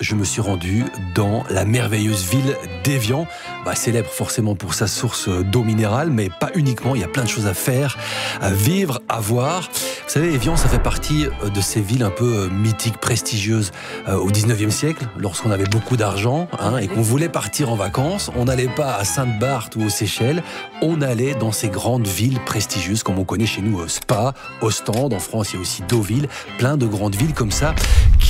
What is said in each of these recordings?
je me suis rendu dans la merveilleuse ville d'Evian, bah, célèbre forcément pour sa source d'eau minérale, mais pas uniquement, il y a plein de choses à faire, à vivre, à voir. Vous savez, Evian, ça fait partie euh, de ces villes un peu euh, mythiques, prestigieuses euh, au 19e siècle, lorsqu'on avait beaucoup d'argent hein, et qu'on voulait partir en vacances. On n'allait pas à Sainte-Barth ou aux Seychelles, on allait dans ces grandes villes prestigieuses, comme on connaît chez nous Spa, Ostende, en France il y a aussi Deauville, plein de grandes villes comme ça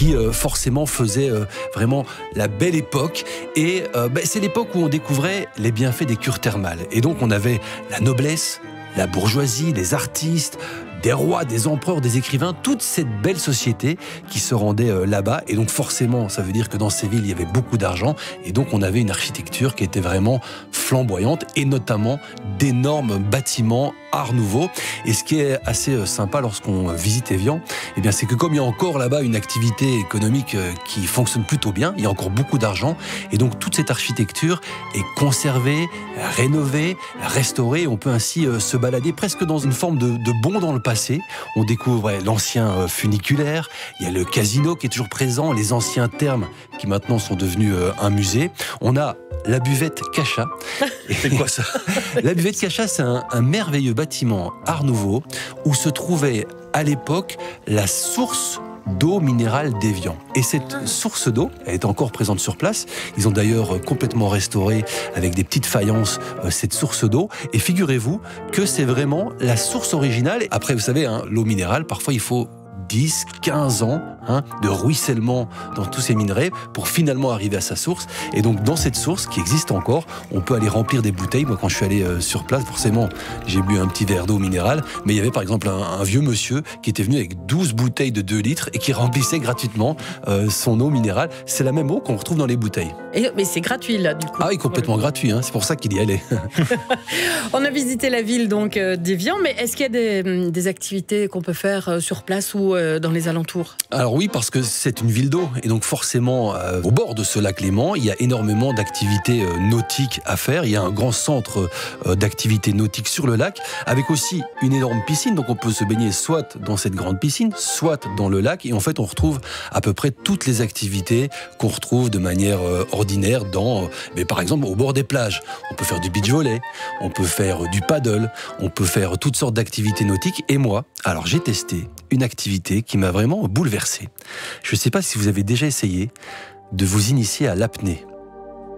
qui forcément faisaient vraiment la belle époque. Et ben, c'est l'époque où on découvrait les bienfaits des cures thermales. Et donc on avait la noblesse, la bourgeoisie, les artistes, des rois, des empereurs, des écrivains, toute cette belle société qui se rendait euh, là-bas. Et donc forcément, ça veut dire que dans ces villes, il y avait beaucoup d'argent. Et donc on avait une architecture qui était vraiment flamboyante et notamment d'énormes bâtiments art nouveau. Et ce qui est assez euh, sympa lorsqu'on visite Evian, eh bien, c'est que comme il y a encore là-bas une activité économique euh, qui fonctionne plutôt bien, il y a encore beaucoup d'argent. Et donc toute cette architecture est conservée, rénovée, restaurée. On peut ainsi se balader presque dans une forme de, de bond dans le on découvre l'ancien euh, funiculaire, il y a le casino qui est toujours présent, les anciens thermes qui maintenant sont devenus euh, un musée. On a la buvette Cacha. C'est quoi ça? La buvette Cacha, c'est un, un, merveilleux bâtiment Art Nouveau où se trouvait à l'époque la source d'eau minérale d'Evian. Et cette source d'eau est encore présente sur place. Ils ont d'ailleurs complètement restauré avec des petites faïences euh, cette source d'eau. Et figurez-vous que c'est vraiment la source originale. Après, vous savez, hein, l'eau minérale, parfois il faut 10, 15 ans hein, de ruissellement dans tous ces minerais pour finalement arriver à sa source. Et donc dans cette source qui existe encore, on peut aller remplir des bouteilles. Moi quand je suis allé euh, sur place, forcément j'ai bu un petit verre d'eau minérale, mais il y avait par exemple un, vieux monsieur qui était venu avec 12 bouteilles de 2 litres et qui remplissait gratuitement euh, son eau minérale. C'est la même eau qu'on retrouve dans les bouteilles. mais c'est gratuit là du coup. Ah oui, complètement gratuit, hein. c'est pour ça qu'il y allait. on a visité la ville donc euh, d'Evian, mais est-ce qu'il y a des, hum, des activités qu'on peut faire sur place ou euh, dans les alentours Alors oui, parce que c'est une ville d'eau, et donc forcément, euh, au bord de ce lac Léman, il y a énormément d'activités euh, nautiques à faire. Il y a un grand centre d'activités nautiques sur le lac, avec aussi une énorme piscine, donc on peut se baigner soit dans cette grande piscine, soit dans le lac, et en fait on retrouve à peu près toutes les activités qu'on retrouve de manière ordinaire dans, mais par exemple au bord des plages. On peut faire du beach volley, on peut faire du paddle, on peut faire toutes sortes d'activités nautiques, et moi, alors j'ai testé une activité qui m'a vraiment bouleversé. Je ne sais pas si vous avez déjà essayé de vous initier à l'apnée.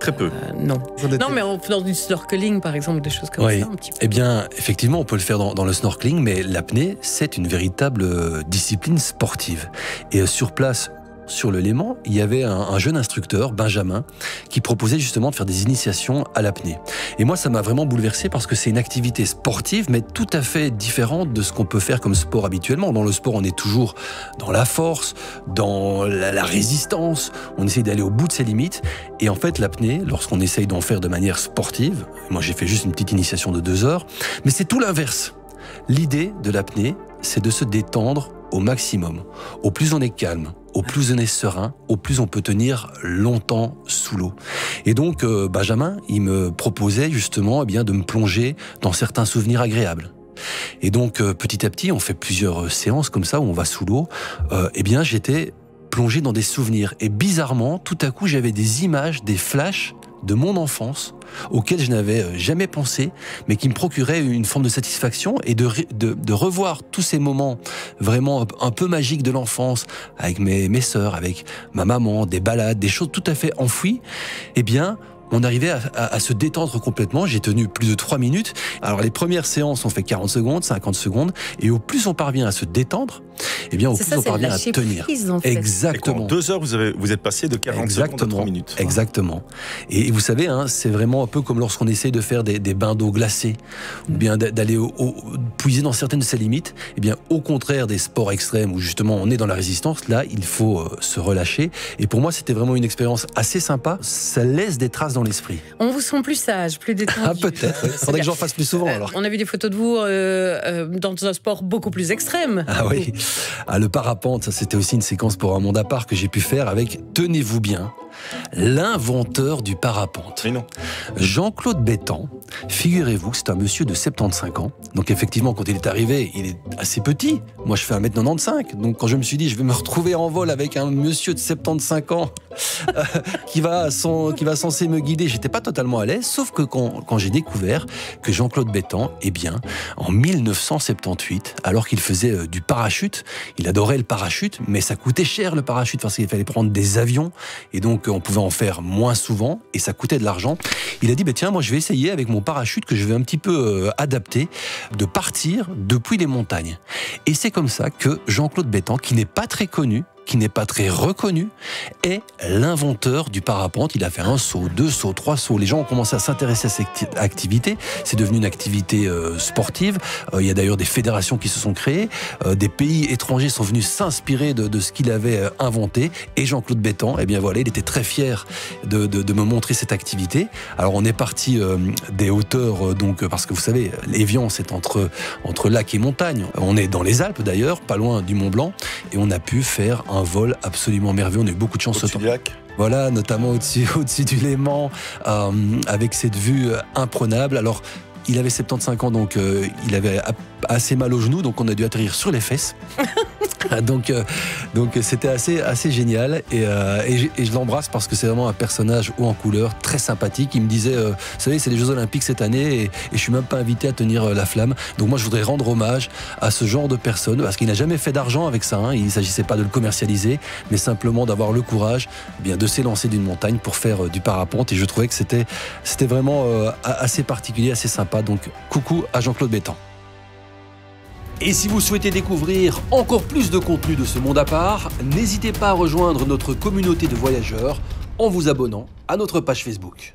Très peu. Euh, non. Non, mais on dans du snorkeling, par exemple, des choses comme ça. Un petit peu. Eh bien, effectivement, on peut le faire dans, dans le snorkeling, mais l'apnée, c'est une véritable euh, discipline sportive. Et euh, sur place, sur le Léman, il y avait un, jeune instructeur, Benjamin, qui proposait justement de faire des initiations à l'apnée. Et moi, ça m'a vraiment bouleversé parce que c'est une activité sportive, mais tout à fait différente de ce qu'on peut faire comme sport habituellement. Dans le sport, on est toujours dans la force, dans la, résistance, on essaie d'aller au bout de ses limites. Et en fait, l'apnée, lorsqu'on essaye d'en faire de manière sportive, moi j'ai fait juste une petite initiation de deux heures, mais c'est tout l'inverse. L'idée de l'apnée, c'est de se détendre au maximum. Au plus on est calme, au plus on est serein, au plus on peut tenir longtemps sous l'eau. Et donc euh, Benjamin, il me proposait justement eh bien de me plonger dans certains souvenirs agréables. Et donc euh, petit à petit, on fait plusieurs euh, séances comme ça où on va sous l'eau. eh bien, j'étais plongé dans des souvenirs et bizarrement, tout à coup, j'avais des images, des flashs de mon enfance auquel je n'avais euh, jamais pensé, mais qui me procurait une forme de satisfaction et de, de, revoir tous ces moments vraiment un peu magiques de l'enfance avec mes, mes sœurs, avec ma maman, des balades, des choses tout à fait enfouies, eh bien, on arrivait à, se détendre complètement. J'ai tenu plus de 3 minutes. Alors les premières séances, on fait 40 secondes, 50 secondes, et au plus on parvient à se détendre, eh bien au plus on parvient à tenir. Exactement. En deux heures, vous, avez, vous êtes passé de 40 secondes à 3 minutes. Exactement. Et, vous savez, hein, c'est vraiment un peu comme lorsqu'on essaie de faire des, bains d'eau glacée, ou bien d'aller puiser dans certaines de ses limites. Eh bien, au contraire des sports extrêmes où justement on est dans la résistance, là, il faut euh, se relâcher. Et pour moi, c'était vraiment une expérience assez sympa. Ça laisse des traces dans l'esprit. On vous sent plus sage, plus détendu. Ah, peut-être. Il faudrait que j'en fasse plus souvent alors. On a vu des photos de vous euh, euh, dans un sport beaucoup plus extrême. Ah oui. Ah, le parapente, c'était aussi une séquence pour un monde à part que j'ai pu faire avec, tenez-vous bien, l'inventeur du parapente. Jean-Claude Bétan, figurez-vous que c'est un monsieur de 75 ans. Donc effectivement, quand il est arrivé, il est assez petit. Moi, je fais 1m95. Donc quand je me suis dit, je vais me retrouver en vol avec un monsieur de 75 ans euh, qui, va qui va censé me guider, j'étais pas totalement à l'aise. Sauf que quand, quand j'ai découvert que Jean-Claude Bétan, eh bien, en 1978, alors qu'il faisait euh, du parachute, il adorait le parachute, mais ça coûtait cher le parachute parce qu'il fallait prendre des avions et donc on pouvait en faire moins souvent et ça coûtait de l'argent. Il a dit bah, tiens, moi je vais essayer avec mon parachute que je vais un petit peu euh, adapter de partir depuis les montagnes. Et c'est comme ça que Jean-Claude Bétan, qui n'est pas très connu, qui n'est pas très reconnu, est l'inventeur du parapente. Il a fait un saut, deux sauts, trois sauts. Les gens ont commencé à s'intéresser à cette activité. C'est devenu une activité euh, sportive. Euh, il y a d'ailleurs des fédérations qui se sont créées. Euh, des pays étrangers sont venus s'inspirer de, ce qu'il avait inventé. Et Jean-Claude Bétan, eh bien voilà, il était très fier de, me montrer cette activité. Alors on est parti des hauteurs, donc parce que vous savez, l'Évian c'est entre entre lac et montagne. On est dans les Alpes d'ailleurs, pas loin du Mont Blanc, et on a pu faire un vol absolument merveilleux. On a eu beaucoup de chance. Lac voilà, notamment au-dessus au du Léman, euh, avec cette vue euh, imprenable. Alors, il avait 75 ans, donc euh, il avait assez mal aux genoux, donc on a dû atterrir sur les fesses. donc, euh, donc c'était assez, génial et, euh, et, je, l'embrasse parce que c'est vraiment un personnage haut en couleur, très sympathique. Il me disait, vous savez, c'est les Jeux Olympiques cette année et, je suis même pas invité à tenir la flamme. Donc moi, je voudrais rendre hommage à ce genre de personne parce qu'il n'a jamais fait d'argent avec ça. Hein. Il ne s'agissait pas de le commercialiser, mais simplement d'avoir le courage, eh bien de s'élancer d'une montagne pour faire du parapente. Et je trouvais que c'était, c'était vraiment assez particulier, assez sympa donc coucou à Jean-Claude Bétan. Et si vous souhaitez découvrir encore plus de contenu de ce monde à part, n'hésitez pas à rejoindre notre communauté de voyageurs en vous abonnant à notre page Facebook.